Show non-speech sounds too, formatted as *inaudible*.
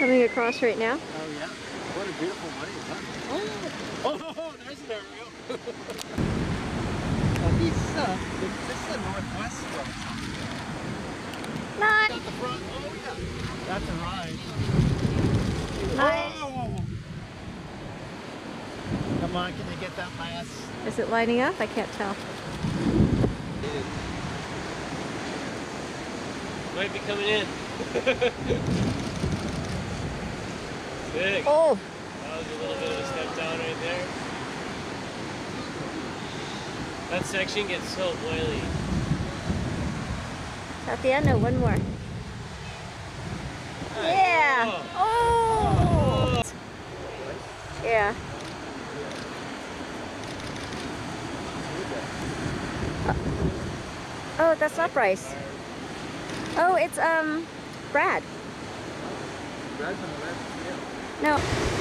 across right now. Oh yeah. What a beautiful wave, huh? Oh, *laughs* oh there's an aerial. oh, this, uh, this is the northwest from. Nice. At the front. Oh yeah. That's a ride. Nice. Oh. Come on, can you get that last? Is it lighting up? I can't tell. Might be coming in. *laughs* Big. Oh, That was a little bit of a step down right there. That section gets so oily. it's at the end. No, one more. Yeah. Oh. Yeah. Oh, that's not Bryce. Oh, it's um Brad. Brad's on the left. No.